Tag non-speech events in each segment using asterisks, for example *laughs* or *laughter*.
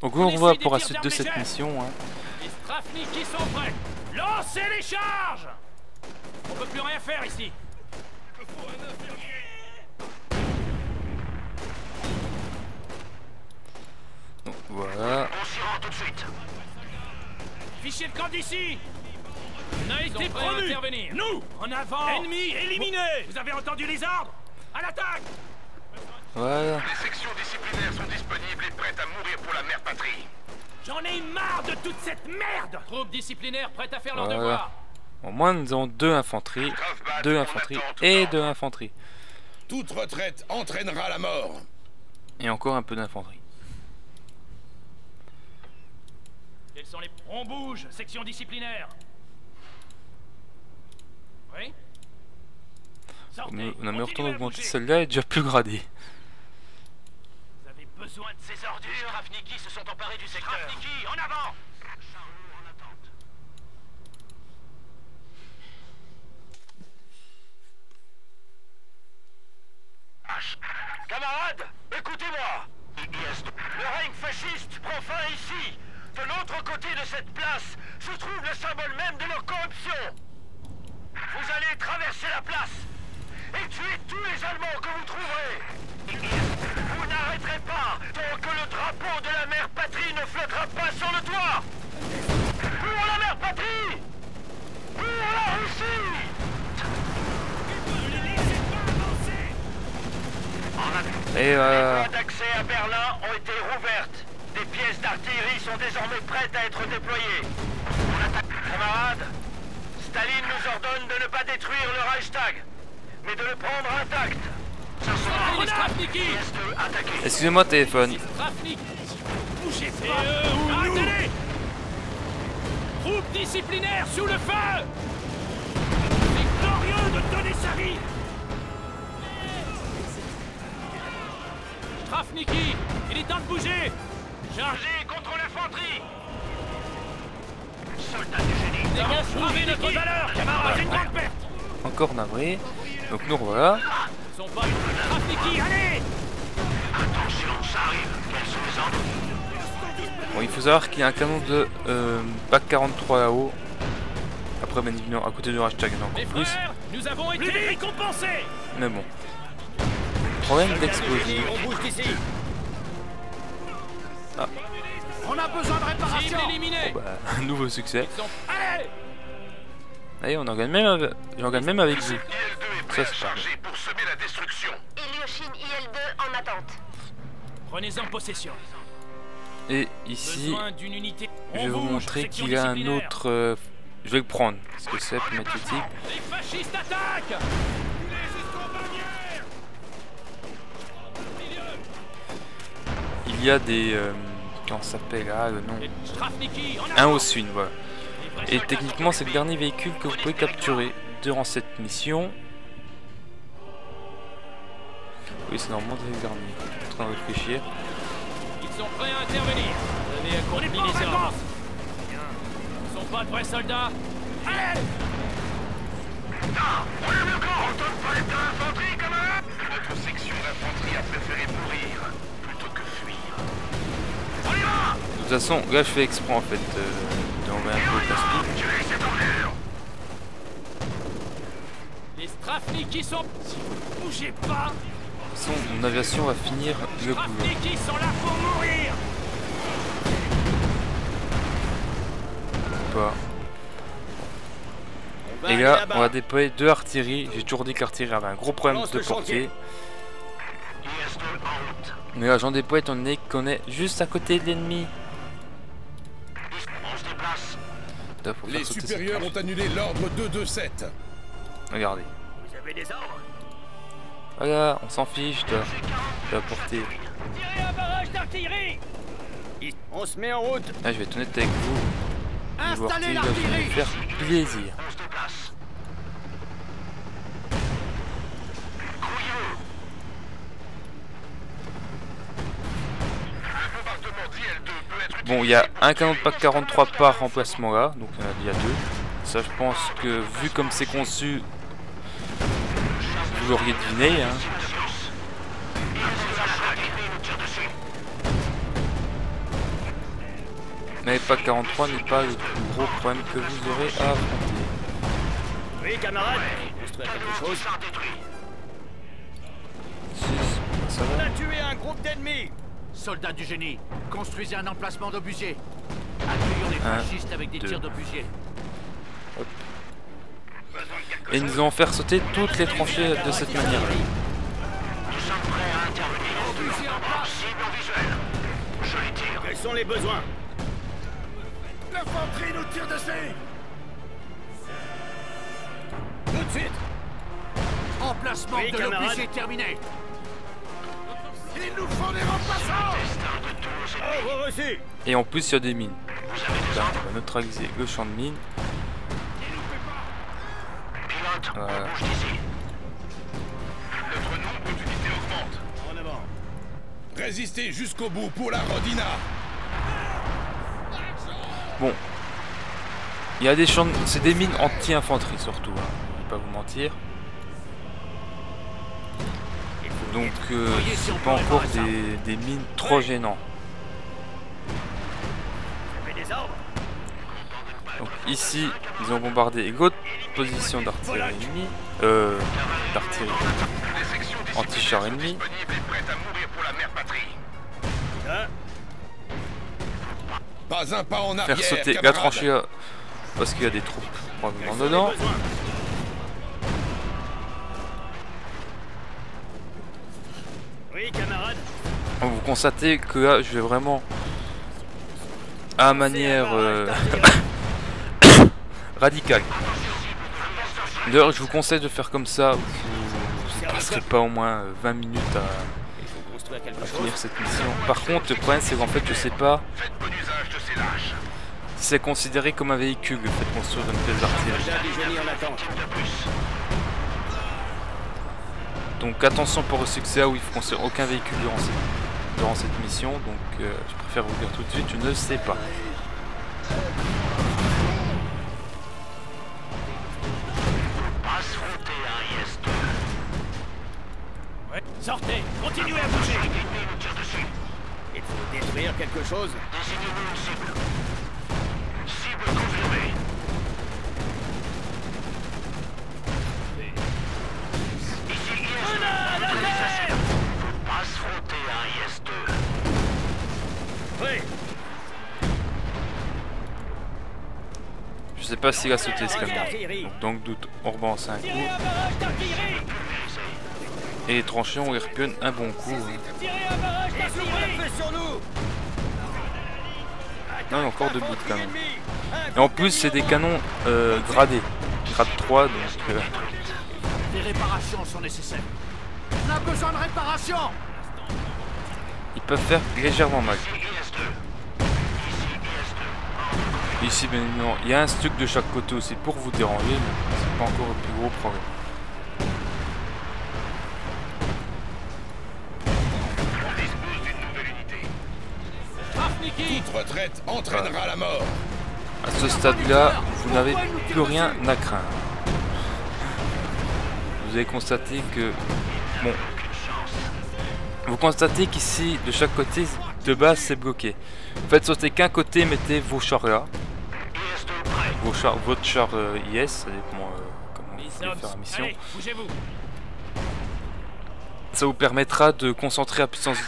Donc on revoit pour la suite de cette mission. Hein. Les Strafnik qui sont prêts Lancez les charges On peut plus rien faire ici Donc voilà. On s'y rend tout de suite. Fichez le camp d'ici On a été promus intervenir. Nous En avant Ennemi éliminé Vous avez entendu les ordres? À l'attaque Voilà. Les sections disciplinaires sont disponibles et prêtes à mourir pour la mère patrie. J'en ai marre de toute cette merde Troupes disciplinaires prêtes à faire leur Voilà. devoir Au moins nous avons deux infanteries, deux infanteries et deux infanteries. Toute retraite entraînera la mort. Et encore un peu d'infanterie. Quels sont les... On bouge Section disciplinaire Oui? Sortez, On a mais continuez retourné à augmenter bouger. celle-là est déjà plus gradée. Besoin de ces ordures Strafniki se sont emparés du secteur Strafniki, en avant Charlot en attente Camarades, écoutez-moi. Le règne fasciste prend fin ici. De l'autre côté de cette place se trouve le symbole même de leur corruption. Vous allez traverser la place et tuer tous les Allemands que vous trouverez. Tant que le drapeau de la mère patrie ne flottera pas sur le toit. Pour la mère patrie Pour la Russie Et euh, Les voies d'accès à Berlin ont été rouvertes. Des pièces d'artillerie sont désormais prêtes à être déployées. On attaque. Camarades, Staline nous ordonne de ne pas détruire le Reichstag, mais de le prendre intact. Ça Sortez les sera Strafniki IS-2 attaqué. excusez-moi téléphone. Troupes disciplinaires sous le feu C'est glorieux de donner sa vie Strafniki Il est temps de bouger Chargez contre l'infanterie Soldats du génie. Dégage, prouvez notre valeur, camarades Une grande perte Encore navré. Donc nous revoilà. Ils sont pas... Strafniki, allez Attention, ça arrive. Quels sont les ordres Bon, il faut savoir qu'il y a un canon de euh, PAC 43 là-haut. Après, bien évidemment, à côté du hashtag, il y en a Mes encore plus. frères, nous avons été récompensés Mais bon. Problème d'explosif. On bouge d'ici Ah. On a besoin de réparation Bah, un *laughs* nouveau succès. Allez Allez, on en gagne même avec, j'en gagne même avec vous. IL-2 est prêt Ça, à c'est Ilyushin IL-2 en attente. Prenez-en possession. Et ici, je vais vous montrer qu'il y a un autre... euh, je vais le prendre, parce que c'est magnétique. Les fascistes attaquent Il y a des... Euh, comment ça s'appelle Ah, le nom. Un sud, voilà. Et techniquement, c'est le dernier véhicule que vous pouvez capturer durant cette mission. Oui, c'est normalement le dernier. Je suis en train de réfléchir. Ils sont prêts à intervenir. Vous avez accompli les ordres. Ils sont pas de vrais soldats. Allez On lève le on donne pas les de l'infanterie, camarades Notre section d'infanterie a préféré mourir plutôt que fuir. On y va De toute façon, là, je fais exprès en fait euh, un peu Les Strafniki sont... Si vous bougez pas, façon, mon aviation va finir le boulot. Pas. Et là, on va déployer deux artilleries. J'ai toujours dit que l'artillerie avait un gros problème de portée. IS-2 en route. Mais là, j'en déploie étant donné qu'on est juste à côté de l'ennemi. Les supérieurs ont annulé l'ordre 227. Regardez. Vous avez des ordres? Voilà, on s'en fiche de, de la portée. On se met en route. Là, je vais être honnête avec vous. Installez l'artillerie. faire plaisir. On se déplace. Grouillez-vous. Le bombardement d'IL-2 peut être Bon, il y a un canon de PAC 43 par remplacement là, donc il y a deux. Ça, je pense que vu comme c'est conçu, vous l'auriez deviné. Hein. Mais pas 43 n'est pas le plus gros problème que vous aurez à affronter. Oui, camarade Construire quelque chose Char détruit. 6, ça On a tué un groupe d'ennemis Soldats du génie, construisez un emplacement d'obusiers. Accueillons les fascistes avec des tirs d'obusiers. Et nous allons faire sauter toutes les tranchées de cette manière-là. Nous sommes prêts à intervenir. Cible en visuel. Je les tire. Quels sont les besoins L'infanterie nous tire dessus Tout de suite Emplacement Oui, de l'obusier terminé. Il nous faut des remplaçants. Ordre reçu Et en plus, il y a des mines. Vous avez des Là, ordres. on va neutraliser le champ de mines. Pilote, Voilà. on bouge d'ici. Notre nombre d'unités augmente. En avant Résistez jusqu'au bout pour la Rodina Bon. Il y a des champs... C'est des mines anti-infanterie surtout. Hein. Je vais pas vous mentir. Donc, euh, c'est pas encore des, des mines trop gênants. Ici, ils ont bombardé l'autre position d'artillerie ennemie. Euh, d'artillerie. Anti-char ennemi. Pas un pas en arrière, Faire sauter la tranchée là, parce qu'il y a des troupes probablement dedans. Oui, camarade Vous constatez que là, je vais vraiment à manière euh, *laughs* radicale. D'ailleurs, je vous conseille de faire comme ça. Vous ne passerez pas au moins euh, 20 minutes à, finir cette mission. Par contre, le problème, c'est qu'en fait, je sais pas si c'est considéré comme un véhicule le fait de construire une pièce d'artillerie. Soldat du génie en attente. De plus. Donc attention pour le succès, ah oui, il faut construire aucun véhicule durant cette, durant cette mission. Donc euh, je préfère vous dire tout de suite, je ne sais pas. Quelque chose. Désignez-nous une cible. Cible confirmée. Ici IS-2. Passe frontée à IS-2. Oui Je sais pas s'il a sauté ce camion. Donc le doute, on rebalance un coup. Un Et les tranchées, on les repionne un bon coup. hein. Non, il y a encore deux bouts de canon. Et en plus, c'est des canons euh, gradés. Grade 3, donc euh, Des réparations sont nécessaires. On a besoin de réparations. ils peuvent faire légèrement mal. Ici IS-2. Ici IS-2. Ici, bien évidemment, il y a un stuck de chaque côté aussi pour vous déranger, mais c'est pas encore le plus gros problème. Toute retraite entraînera la mort. À ce stade-là, vous n'avez plus rien à craindre. Vous avez constaté que... Bon. Vous constatez qu'ici, de chaque côté, de base, c'est bloqué. Faites sauter qu'un côté, mettez vos chars là. IS-2 prêt. Vos chars, votre char euh, IS, ça dépend euh, comment vous voulez faire la mission. Ça vous permettra de concentrer la puissance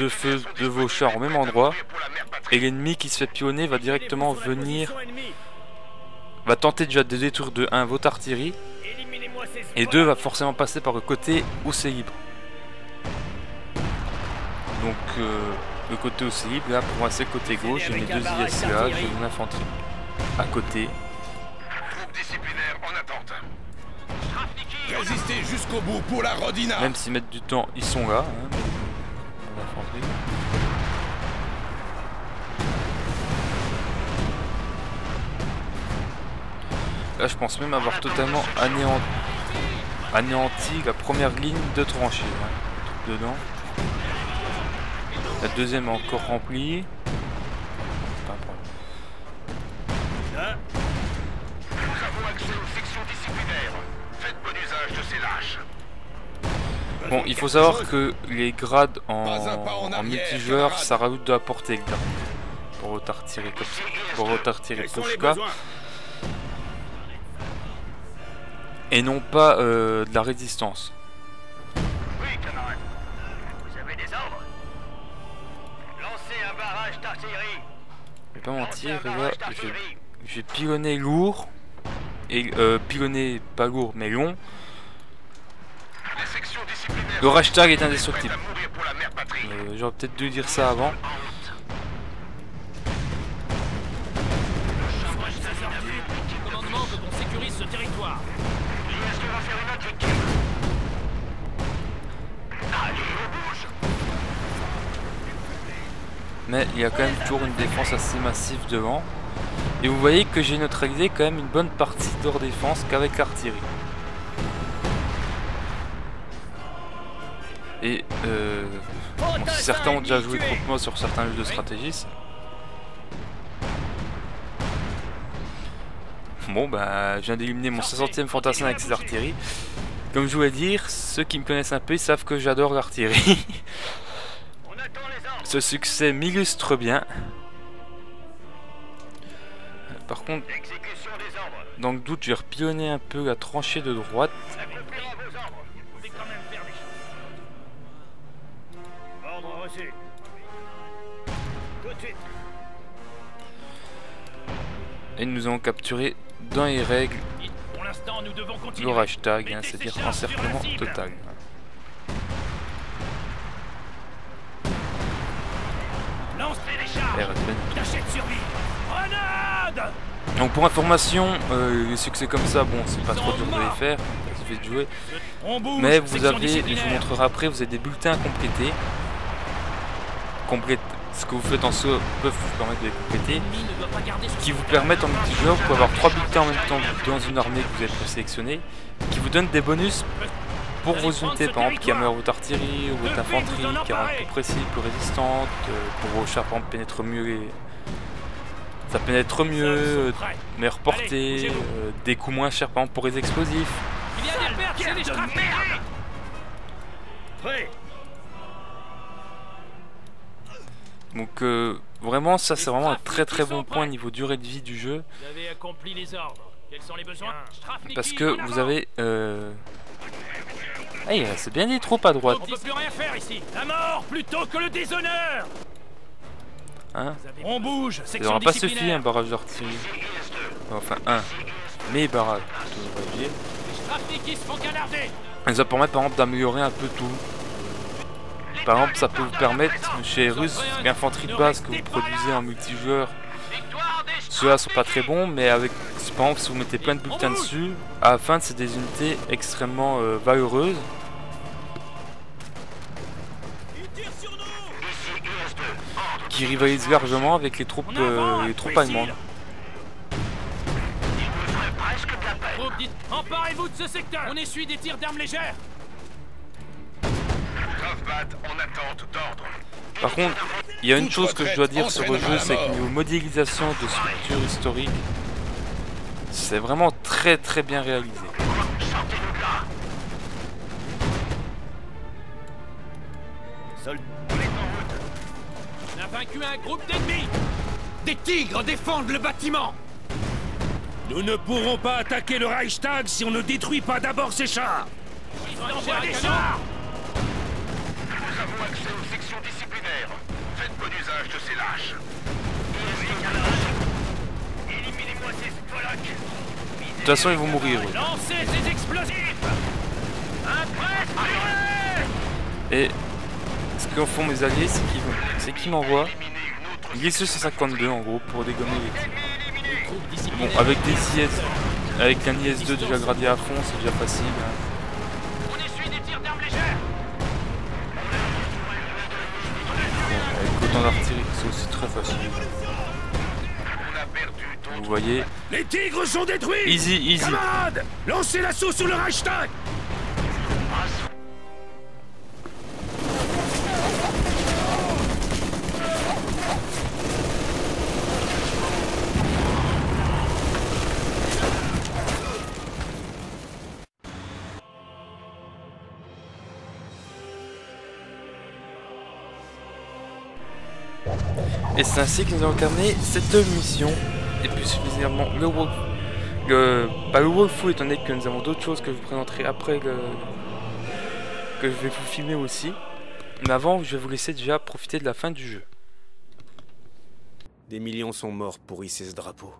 de feu de vos chars au même endroit. Et l'ennemi qui se fait pionner va directement venir, va tenter déjà de détruire de 1 votre artillerie. Et 2 va forcément passer par le côté où c'est libre. Donc euh, le côté où c'est libre, là pour moi c'est le côté gauche, j'ai mes deux IS là, j'ai mon infanterie. À côté. Résistez jusqu'au bout pour la Rodina Même s'ils mettent du temps, ils sont là. hein. Là je pense même avoir totalement anéanti, la première ligne de tranchée. hein, dedans. La deuxième encore remplie. Bon, il faut savoir que les grades en, multijoueur, ça rajoute de la portée. évidemment. Borotartillerie comme ça. Les Pushka. besoins Et non pas euh, de la résistance. Je vais pas mentir, je vais pilonner lourd. Et euh, pilonner pas lourd mais long. Le hashtag est indestructible. Euh, J'aurais peut-être dû dire ça avant. Mais il y a quand même toujours une défense assez massive devant. Et vous voyez que j'ai neutralisé quand même une bonne partie de leur défense qu'avec l'artillerie. Et euh, certains ont déjà joué contre moi sur certains jeux de stratégie. Bon bah je viens d'éliminer mon 60e fantassin avec ses artilleries. Comme je voulais dire, ceux qui me connaissent un peu savent que j'adore l'artillerie. *laughs* Ce succès m'illustre bien. Par contre, dans le doute, je vais repionner un peu la tranchée de droite. Reçu. Tout de suite. Et nous allons capturer dans les règles Pour l'instant, nous devons continuer. le hashtag, hein, c'est-à-dire encerclement total. Donc pour information, euh, les succès comme ça, bon, c'est pas trop dur de les faire, ça suffit de jouer. Mais vous avez, je vous montrerai après, vous avez des bulletins à compléter. Complète, ce que vous faites en soi peuvent vous permettre de les compléter. Qui vous permettent en multijoueur, vous pouvez avoir trois bulletins en même temps dans une armée que vous êtes sélectionné, qui vous donnent des bonus pour vos unités, par exemple qui améliorent votre artillerie ou votre infanterie, qui rendent plus précis, plus résistante, euh, pour vos chars par exemple pénètrent mieux les... Ça pénètre mieux, euh, meilleure portée, euh, des coups moins chers par exemple pour les explosifs. Il y a des pertes, c'est des Donc euh, vraiment ça c'est vraiment un très très bon point niveau durée de vie du jeu. Vous avez accompli les ordres. Quels sont les besoins? Strafniki, Parce que vous avez... Euh... Ah, il reste bien des troupes à droite. On peut plus rien faire ici. La mort plutôt que le déshonneur. Hein? On bouge. Ça n'aura pas suffi un disciplinaire. barrage d'artillerie. Enfin un. Mais barrage. Les se font canarder. Et Ça permet par exemple d'améliorer un peu tout. Par exemple, ça peut vous permettre, chez les Russes, l'infanterie de base que vous produisez en multijoueur, ceux-là sont pas très bons, mais avec, par exemple, si vous mettez plein de bulletins dessus, à la fin, c'est des unités extrêmement euh, valeureuses. qui rivalisent largement avec les troupes, euh, les troupes allemandes. emparez-vous de ce secteur. On essuie des tirs d'armes légères. Par contre, il y a une chose que je dois dire sur le jeu, c'est que niveau modélisation de structure historique, c'est vraiment très très bien réalisé. On a vaincu un groupe d'ennemis. Des tigres défendent le bâtiment Nous ne pourrons pas attaquer le Reichstag si on ne détruit pas d'abord ces chars. Ils envoient des chars. Nous avons accès aux sections Faites bon usage de ces lâches. Éliminez-moi ces. De toute façon, ils vont mourir. Lancez ces explosifs. Et ce que font mes alliés, c'est qu'ils qu'ils m'envoient l'ISU 152 en gros pour dégommer les Bon, avec des IS, avec un IS-2 déjà gradé à fond, c'est déjà facile. hein. Autant d'artillerie, c'est aussi très facile. Vous voyez, Les tigres sont détruits. Easy, easy. Camarades Lancez l'assaut sur le Reichstag Et c'est ainsi que nous allons terminer cette mission. Et plus suffisamment le walk. Le, pas le walkthrough étant donné que nous avons d'autres choses que je vous présenterai après que je vais vous filmer aussi. Mais avant, je vais vous laisser déjà profiter de la fin du jeu. Des millions sont morts pour hisser ce drapeau.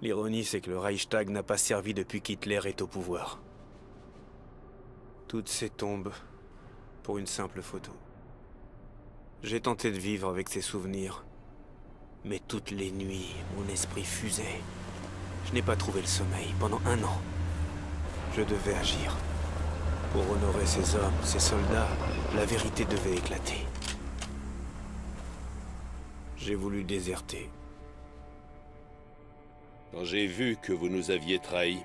L'ironie, c'est que le Reichstag n'a pas servi depuis qu'Hitler est au pouvoir. Toutes ces tombes pour une simple photo. J'ai tenté de vivre avec ces souvenirs, mais toutes les nuits, mon esprit fusait. Je n'ai pas trouvé le sommeil pendant un an. Je devais agir. Pour honorer ces hommes, ces soldats, la vérité devait éclater. J'ai voulu déserter. Quand j'ai vu que vous nous aviez trahis,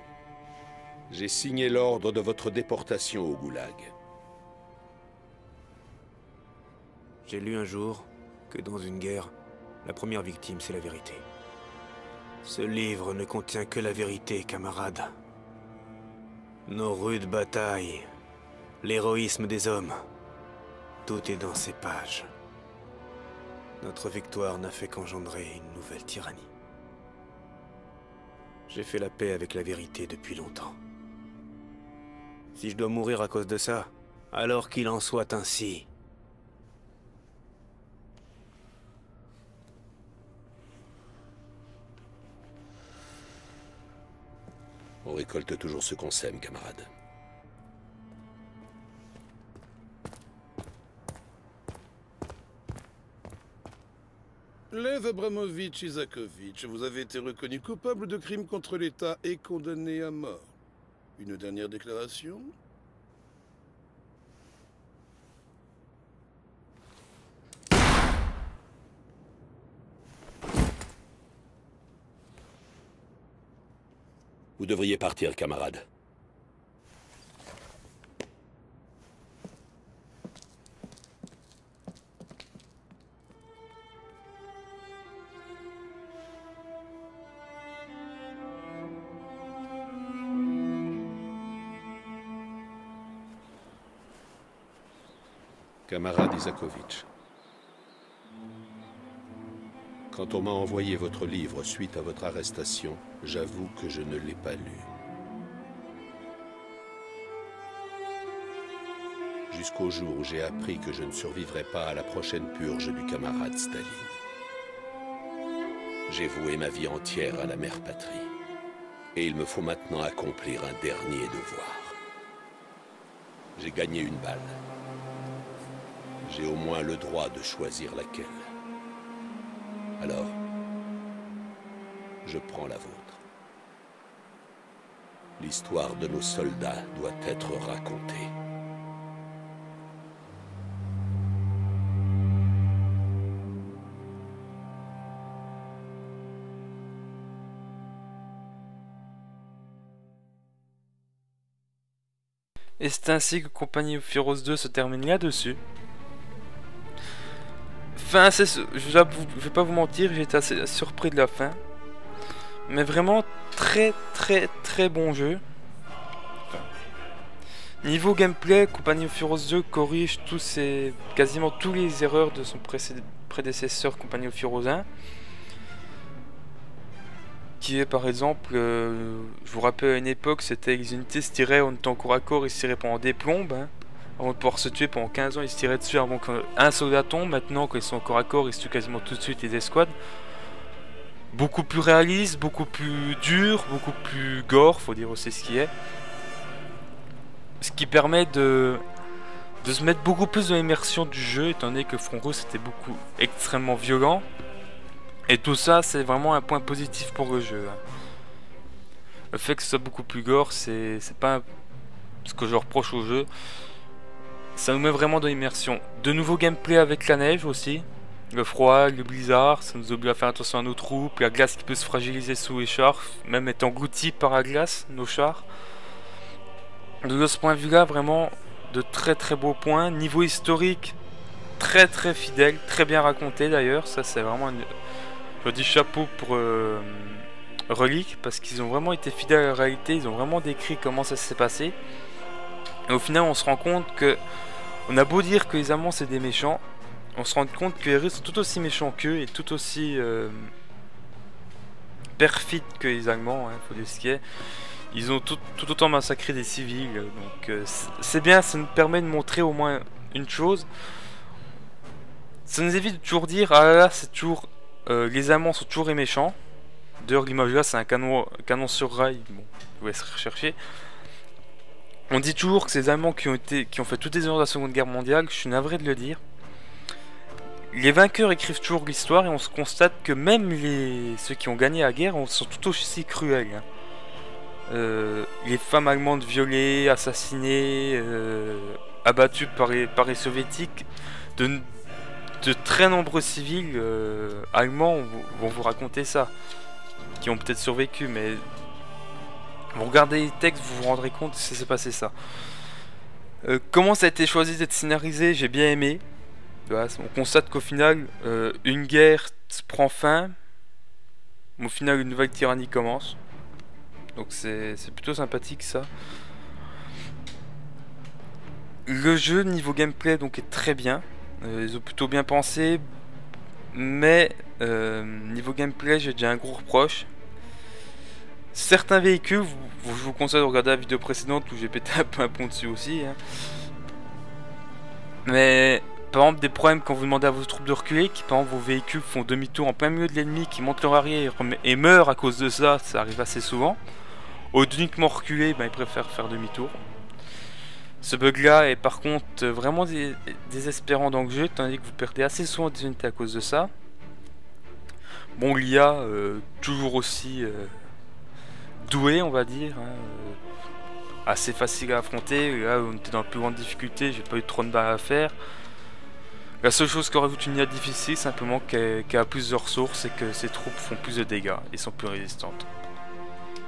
j'ai signé l'ordre de votre déportation au goulag. J'ai lu un jour que dans une guerre, la première victime, c'est la vérité. Ce livre ne contient que la vérité, camarades. Nos rudes batailles, l'héroïsme des hommes, tout est dans ces pages. Notre victoire n'a fait qu'engendrer une nouvelle tyrannie. J'ai fait la paix avec la vérité depuis longtemps. Si je dois mourir à cause de ça, alors qu'il en soit ainsi. On récolte toujours ce qu'on sème, camarade. Lev Abramovitch Isakovitch, vous avez été reconnu coupable de crimes contre l'État et condamné à mort. Une dernière déclaration? Vous devriez partir, camarade. Camarade Isakovitch. Quand on m'a envoyé votre livre suite à votre arrestation, j'avoue que je ne l'ai pas lu. Jusqu'au jour où j'ai appris que je ne survivrai pas à la prochaine purge du camarade Staline. J'ai voué ma vie entière à la mère patrie. Et il me faut maintenant accomplir un dernier devoir. J'ai gagné une balle. J'ai au moins le droit de choisir laquelle. Alors, je prends la vôtre. L'histoire de nos soldats doit être racontée. Et c'est ainsi que Compagnie of Heroes 2 se termine là-dessus. Fin, assez, je vais pas vous mentir, été assez surpris de la fin. Mais vraiment très très très bon jeu. Niveau gameplay, Compagnie of Heroes 2 corrige tous ces, quasiment toutes les erreurs de son prédécesseur Compagnie of Heroes 1. Qui est par exemple, euh, je vous rappelle à une époque, c'était les unités se tiraient, en cours à corps, ils se tiraient pendant des plombes. Hein. Avant de pouvoir se tuer pendant 15 ans, ils se tiraient dessus avant qu'un soldat tombe. Maintenant, quand ils sont encore à corps, ils se tuent quasiment tout de suite les escouades. Beaucoup plus réaliste, beaucoup plus dur, beaucoup plus gore, faut dire aussi ce qui est. Ce qui permet de, se mettre beaucoup plus dans l'immersion du jeu, étant donné que Front Rouge était beaucoup extrêmement violent. Et tout ça, c'est vraiment un point positif pour le jeu. Hein. Le fait que ce soit beaucoup plus gore, c'est pas ce que je reproche au jeu. Ça nous met vraiment dans l'immersion. De nouveaux gameplay avec la neige aussi. Le froid, le blizzard, ça nous oblige à faire attention à nos troupes. La glace qui peut se fragiliser sous les chars, même être englouti par la glace, nos chars. De ce point de vue-là, vraiment de très très beaux points. Niveau historique, très très fidèle, très bien raconté d'ailleurs. Ça, c'est vraiment je dis chapeau pour euh, Relic parce qu'ils ont vraiment été fidèles à la réalité, ils ont vraiment décrit comment ça s'est passé. Et au final, on se rend compte que on a beau dire que les Allemands c'est des méchants, on se rend compte que les Russes sont tout aussi méchants qu'eux et tout aussi euh, perfides que les Allemands, il faut dire ce qui est. Ils ont tout, autant massacré des civils, donc euh, c'est- bien, ça nous permet de montrer au moins une chose. Ça nous évite de toujours dire, ah là là, c'est toujours, euh, les Allemands sont toujours les méchants. D'ailleurs, l'image là, c'est un canon, canon sur rail, bon, vous laisse rechercher. On dit toujours que les Allemands qui ont, été, qui ont fait toutes les erreurs de la Seconde Guerre mondiale, je suis navré de le dire. Les vainqueurs écrivent toujours l'histoire et on se constate que même ceux qui ont gagné la guerre on- sont tout aussi cruels. hein. Euh, les femmes allemandes violées, assassinées, euh, abattues par les, soviétiques, de, très nombreux civils euh, allemands vont vous raconter ça, qui ont peut-être survécu, mais vous regardez les textes, vous vous rendrez compte que c'est passé ça. Euh, comment ça a été choisi d'être scénarisé? J'ai bien aimé. On constate qu'au final, euh, une guerre prend fin. Au final, une nouvelle tyrannie commence. Donc c'est plutôt sympathique ça. Le jeu niveau gameplay donc est très bien. Euh, ils ont plutôt bien pensé. Mais niveau gameplay, j'ai déjà un gros reproche. Certains véhicules, je vous conseille de regarder la vidéo précédente où j'ai pété un peu un pont dessus aussi. hein. Mais par exemple des problèmes quand vous demandez à vos troupes de reculer, qui par exemple vos véhicules font demi-tour en plein milieu de l'ennemi, qui montent leur arrière et meurent à cause de ça, ça arrive assez souvent. Au lieu d'uniquement reculer, ben, ils préfèrent faire demi-tour. Ce bug là est par contre vraiment dé- désespérant dans le jeu, tandis que vous perdez assez souvent des unités à cause de ça. Bon, l'IA, euh, toujours aussi euh, doué, on va dire. hein, euh, assez facile à affronter. Là, on était dans la plus grande difficulté, j'ai pas eu trop de mal à faire. La seule chose qui rajoute une IA difficile, simplement qu'elle a plus de ressources et que ses troupes font plus de dégâts et sont plus résistantes.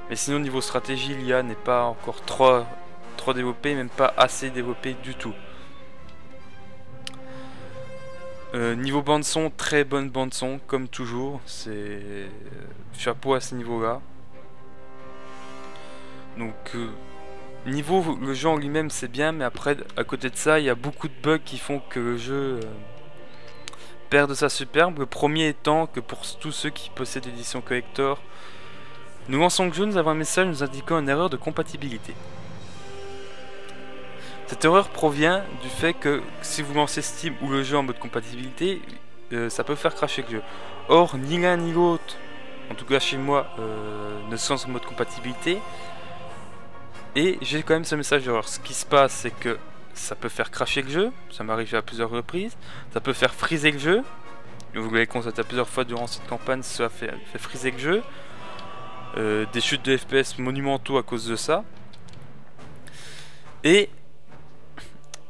Mais sinon, niveau stratégie, l'IA n'est pas encore trop, trop développée, même pas assez développée du tout. Euh, niveau bande son, très bonne bande son, comme toujours. C'est euh, chapeau à ce niveau-là. Donc euh, niveau le jeu en lui-même c'est bien, mais après à côté de ça il y a beaucoup de bugs qui font que le jeu euh, perd de sa superbe. Le premier étant que pour tous ceux qui possèdent l'édition collector, nous lançons le jeu, nous avons un message nous indiquant une erreur de compatibilité. Cette erreur provient du fait que si vous lancez Steam ou le jeu en mode compatibilité, euh, ça peut faire cracher le jeu. Or, ni l'un ni l'autre, en tout cas chez moi, ne lance en mode compatibilité. Et j'ai quand même ce message d'erreur. Ce qui se passe, c'est que ça peut faire cracher le jeu. Ça m'est arrivé à plusieurs reprises. Ça peut faire friser le jeu. Vous l'avez constaté plusieurs fois durant cette campagne, ça fait, friser le jeu. Euh, des chutes de FPS monumentaux à cause de ça. Et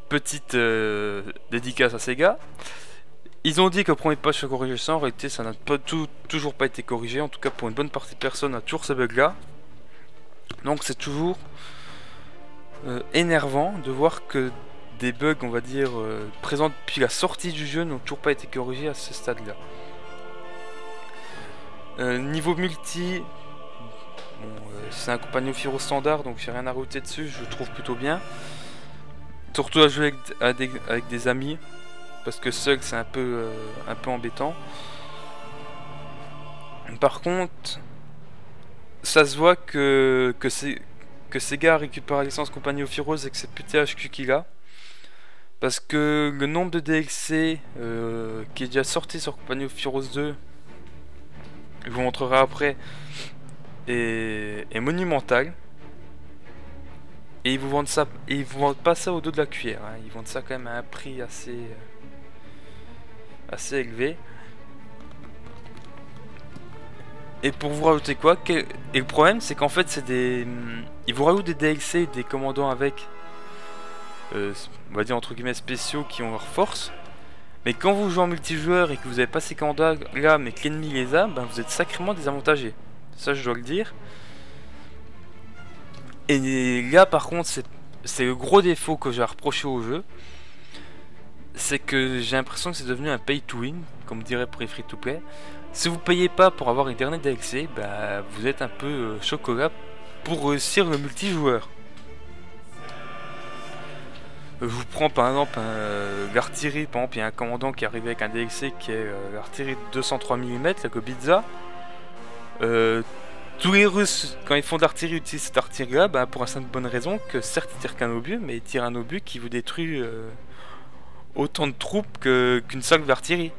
petite euh, dédicace à Sega. Ils ont dit que le premier patch se corrigeait ça, en réalité ça n'a pas toujours pas été corrigé, en tout cas pour une bonne partie de personnes, on a toujours ce bug là. Donc c'est toujours euh, énervant de voir que des bugs, on va dire, euh, présents depuis la sortie du jeu n'ont toujours pas été corrigés à ce stade là. Euh, niveau multi, bon, c'est un compagnon Firo standard donc j'ai rien à rajouter dessus, je le trouve plutôt bien. Surtout à jouer avec, avec des amis, parce que seul c'est un peu, un peu embêtant. Par contre, ça se voit que, que, c'est, que Sega récupère la licence Compagnie of Heroes et que c'est plus THQ qu'il a. Parce que le nombre de DLC euh, qui est déjà sorti sur Compagnie of Heroes 2, je vous montrerai après, est, est monumental. Et ils vous vendent ça, et ils vous vendent pas ça au dos de la cuillère. hein. Ils vendent ça quand même à un prix assez, euh, assez élevé. Et pour vous rajouter quoi Et le problème, c'est qu'en fait, c'est des, ils vous rajoutent des DLC, des commandants avec, euh, on va dire entre guillemets spéciaux qui ont leur force. Mais quand vous jouez en multijoueur et que vous avez pas ces commandants là, mais que l'ennemi les a, ben vous êtes sacrément désavantagé. Ça, je dois le dire. Et là, par contre, c'est le gros défaut que j'ai à reprocher au jeu. C'est que j'ai l'impression que c'est devenu un pay to win, comme dirait pour les free to play. Si vous payez pas pour avoir les derniers DLC, bah, vous êtes un peu euh, chocolat pour réussir le multijoueur. je vous prends par exemple l'artillerie, par exemple il y a un commandant qui est arrivé avec un DLC qui est l'artillerie de 203 mm, la Gobitza. tous les Russes, quand ils font de l'artillerie, utilisent cette artillerie-là bah, pour simple bonne raison que certes ils tirent qu'un obus, mais ils tirent un obus qui vous détruit autant de troupes qu'une seule artillerie.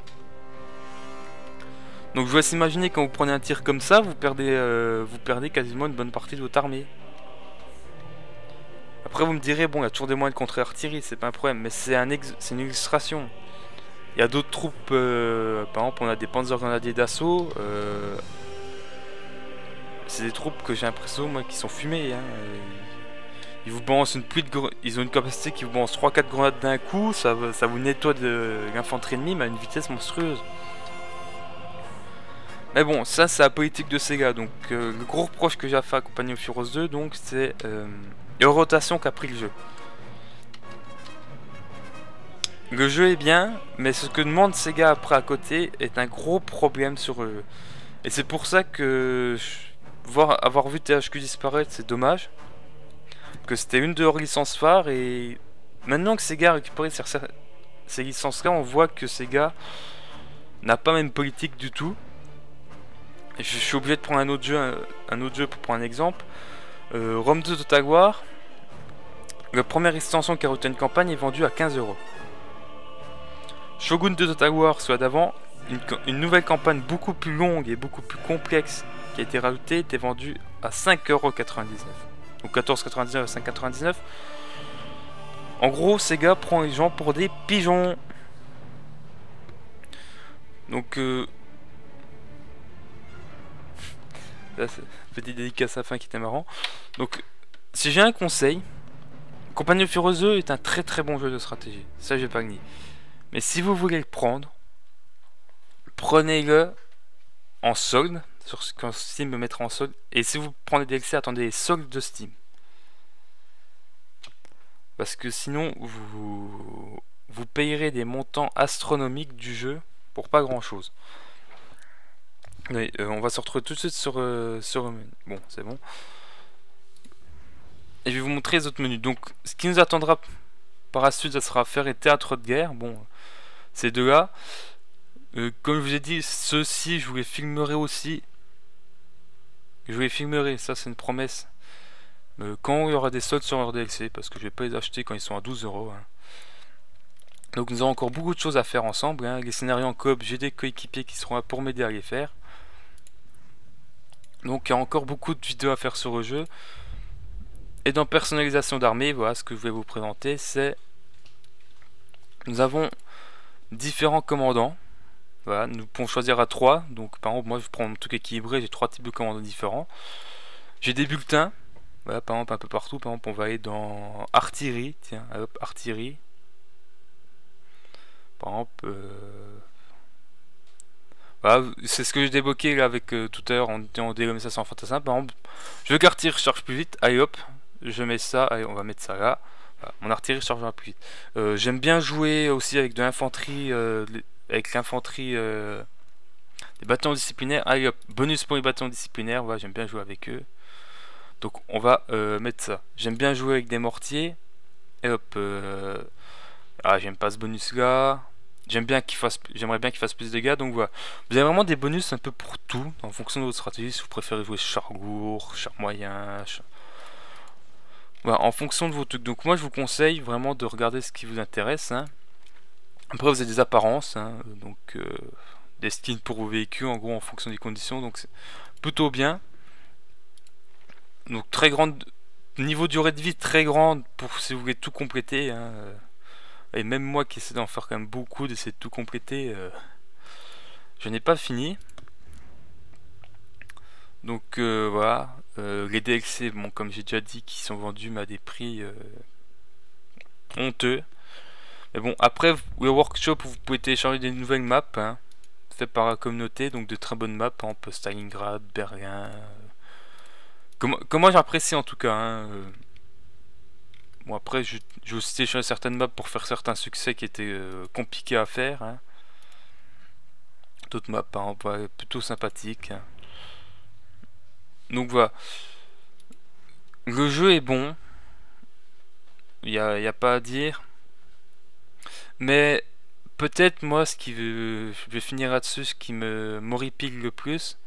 Donc je vous laisse imaginer quand vous prenez un tir comme ça, vous perdez, euh, vous perdez quasiment une bonne partie de votre armée. Après vous me direz, bon il y a toujours des moyens de contrer l'artillerie, c'est pas un problème, mais c'est un une illustration. Il y a d'autres troupes, euh, par exemple on a des panzers grenadiers d'assaut. Euh, c'est des troupes que j'ai l'impression moi qui sont fumées. Hein, ils vous balancent une pluie de ils ont une capacité qui vous balance 3-4 grenades d'un coup, ça, ça vous nettoie de l'infanterie ennemie mais à une vitesse monstrueuse. Mais bon, ça c'est la politique de Sega. Donc euh, le gros reproche que j'ai à faire à Compagnie of Heroes 2, donc c'est euh, la rotation qu'a pris le jeu. Le jeu est bien, mais ce que demande Sega après à côté est un gros problème sur le jeu. Et c'est pour ça que voir avoir vu THQ disparaître, c'est dommage. Que c'était une de leurs licences phares et maintenant que Sega a récupéré ces licences-là, on voit que Sega n'a pas même politique du tout. Je suis obligé de prendre un autre jeu, un, autre jeu pour prendre un exemple. Euh, Rome 2 Total War. La première extension qui a une campagne est vendue à 15 euros. Shogun 2 Total War, soit d'avant, une, nouvelle campagne beaucoup plus longue et beaucoup plus complexe qui a été rajoutée était vendue à 5,99€. Donc 14,99 à 5,99€. En gros, Sega prend les gens pour des pigeons. Donc, euh, petit dédicace à la fin qui était marrant. Donc, si j'ai un conseil, Compagnie Heroes est un très très bon jeu de stratégie. Ça, je vais pas nier. Mais si vous voulez le prendre, prenez-le en solde. Sur, quand Steam me mettra en solde. Et si vous prenez des DLC, attendez les soldes de Steam. Parce que sinon, vous, vous payerez des montants astronomiques du jeu pour pas grand chose. Euh, on va se retrouver tout de suite sur, euh, sur Bon, c'est bon. Et je vais vous montrer les autres menus. Donc, ce qui nous attendra par la suite, ça sera faire et théâtre de guerre. Bon, ces deux-là. Euh, comme je vous ai dit, ceux-ci, je vous les filmerai aussi. Je vous les filmerai, ça c'est une promesse. quand il y aura des soldes sur leur DLC, parce que je vais pas les acheter quand ils sont à 12 euros. Hein. Donc nous avons encore beaucoup de choses à faire ensemble. Hein. Les scénarios en coop, j'ai des coéquipiers qui seront là pour m'aider à les faire. Donc il y a encore beaucoup de vidéos à faire sur le jeu. Et dans personnalisation d'armée, voilà ce que je vais vous présenter, c'est nous avons différents commandants. Voilà, nous pouvons choisir à 3. Donc par exemple, moi je prends mon truc équilibré, j'ai trois types de commandants différents. J'ai des bulletins. Voilà, par exemple un peu partout. Par exemple, on va aller dans artillerie. Tiens, hop, artillerie. Par exemple, euh, c'est ce que j'ai débloqué avec euh, tout à l'heure en, en dégommé ça sans fantassin. Par exemple, je veux qu'artillerie charge plus vite. Allez hop, je mets ça. Allez, on va mettre ça là. mon artillerie chargera plus vite. Euh, j'aime bien jouer aussi avec de l'infanterie, euh, avec l'infanterie des bâtons disciplinaires. Allez hop, bonus pour les bâtons disciplinaires. Voilà, j'aime bien jouer avec eux. Donc on va mettre ça. J'aime bien jouer avec des mortiers. Et hop, ah j'aime pas ce bonus là. J'aime bien qu'il fasse, j'aimerais bien qu'il fasse plus de dégâts. Donc voilà, vous avez vraiment des bonus un peu pour tout, en fonction de votre stratégie. Si vous préférez jouer char lourd, char moyen, Voilà, en fonction de vos trucs. Donc moi, je vous conseille vraiment de regarder ce qui vous intéresse. Hein. Après, vous avez des apparences, hein. donc euh, des pour vos véhicules, en gros, en fonction des conditions. Donc c'est plutôt bien. Donc très grande niveau durée de vie très grande pour si vous voulez tout compléter. Hein. Et même moi qui essaie d'en faire quand même beaucoup, d'essayer de tout compléter, euh, je n'ai pas fini. Donc euh, voilà, euh, les DLC, bon, comme j'ai déjà dit, qui sont vendus à des prix honteux. Mais bon, après, le workshop, vous pouvez télécharger des nouvelles maps, hein, faites par la communauté, donc de très bonnes maps, par exemple Stalingrad, Berlin. Comment, comment j'apprécie en tout cas. Hein, Bon après, j'ai aussi téléchargé certaines maps pour faire certains succès qui étaient euh, compliqués à faire. Hein. D'autres maps, exemple, plutôt sympathiques. Hein. Donc voilà. Le jeu est bon. il n'y a, y a pas à dire. Mais peut-être moi, ce qui veut, je vais finir là-dessus, ce qui me m'horripile le plus,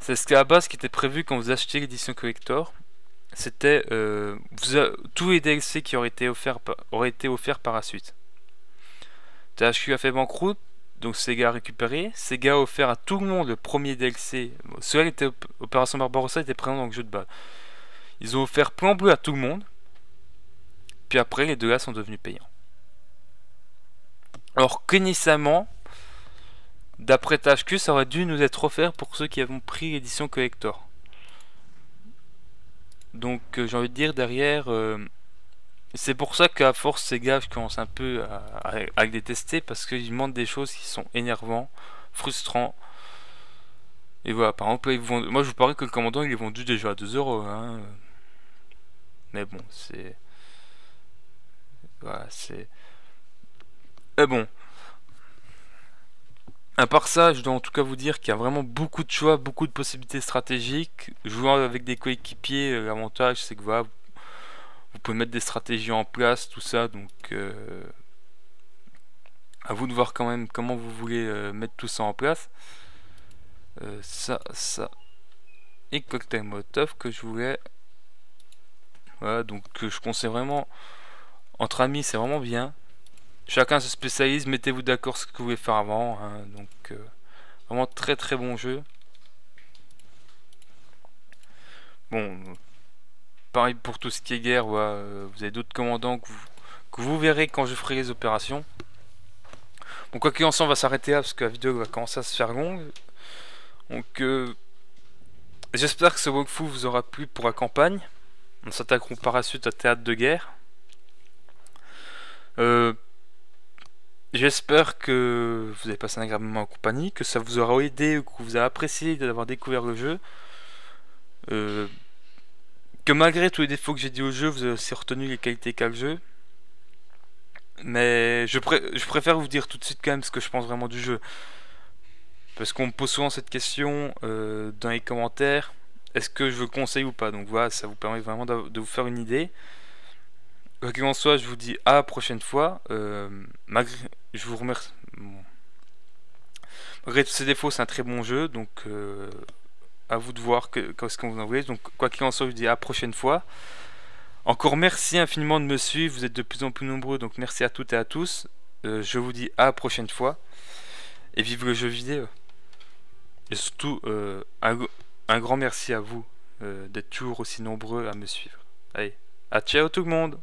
c'est ce qu'à base qui était prévu quand vous achetez l'édition collector. C'était euh, tous les DLC qui auraient été offerts, par- auraient été offerts par la suite. THQ a fait banqueroute, donc Sega a récupéré. Sega a offert à tout le monde le premier DLC. Bon, Celui-là était op- Opération Barbarossa était présent dans le jeu de base. Ils ont offert plan bleu à tout le monde. Puis après, les deux là sont devenus payants. Alors initialement, d'après THQ, ça aurait dû nous être offert pour ceux qui avons pris l'édition collector. Donc euh, j'ai envie de dire derrière, euh, c'est pour ça qu'à force Sega, je commence un peu à, à- à le détester parce qu'ils demandent des choses qui sont énervants, frustrants. Et voilà, par exemple, ils vendent- moi je vous parie que le commandant il est vendu déjà à 2 euros. hein. Mais bon, c'est. Voilà, c'est. Mais bon. À part ça, je dois en tout cas vous dire qu'il y a vraiment beaucoup de choix, beaucoup de possibilités stratégiques. Jouant avec des coéquipiers, euh, l'avantage c'est que voilà, vous pouvez mettre des stratégies en place, tout ça. Donc, euh, à vous de voir quand même comment vous voulez euh, mettre tout ça en place. Ça, ça et cocktail Molotov que je voulais. Voilà, donc je conseille vraiment entre amis, c'est vraiment bien. Chacun se spécialise, mettez-vous d'accord ce que vous voulez faire avant. hein, donc, euh, vraiment très très bon jeu. Bon, pareil pour tout ce qui est guerre, ouais, euh, vous avez d'autres commandants que vous, que vous verrez quand je ferai les opérations. Bon, quoi qu'il en soit, on va s'arrêter là parce que la vidéo va commencer à se faire longue. Donc, euh, j'espère que ce walkthrough vous aura plu pour la campagne. On s'attaqueront par la suite à théâtre de guerre. Euh, J'espère que vous avez passé un agréable moment en compagnie, que ça vous aura aidé ou que vous avez apprécié d'avoir découvert le jeu. Euh, que malgré tous les défauts que j'ai dit au jeu, vous avez aussi retenu les qualités qu'a le jeu. Mais je, pré- je préfère vous dire tout de suite quand même ce que je pense vraiment du jeu. Parce qu'on me pose souvent cette question euh, dans les commentaires. Est-ce que je le conseille ou pas? Donc voilà, ça vous permet vraiment de vous faire une idée. Quoi qu'il en soit, je vous dis à la prochaine fois. Euh, malgré, je vous remercie. Malgré tous ces défauts, c'est un très bon jeu, donc euh, à vous de voir ce que vous en voulez. Donc quoi qu'il en soit, je vous dis à la prochaine fois. Encore merci infiniment de me suivre. Vous êtes de plus en plus nombreux, donc merci à toutes et à tous. Euh, je vous dis à la prochaine fois et vive le jeu vidéo. Et surtout, euh, un, un grand merci à vous d'être toujours aussi nombreux à me suivre. Allez, à ciao tout le monde